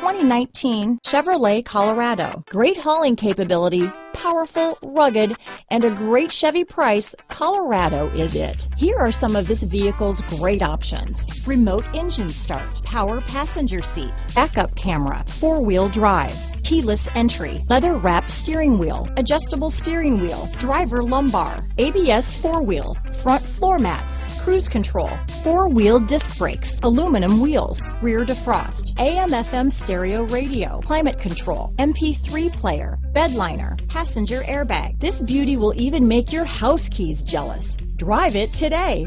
2019 Chevrolet Colorado. Great hauling capability, powerful, rugged, and a great Chevy price, Colorado is it. Here are some of this vehicle's great options. Remote engine start, power passenger seat, backup camera, four-wheel drive, keyless entry, leather wrapped steering wheel, adjustable steering wheel, driver lumbar, ABS four-wheel, front floor mats, cruise control, four-wheel disc brakes, aluminum wheels, rear defrost, AM FM stereo radio, climate control, MP3 player, bed liner, passenger airbag. This beauty will even make your house keys jealous. Drive it today.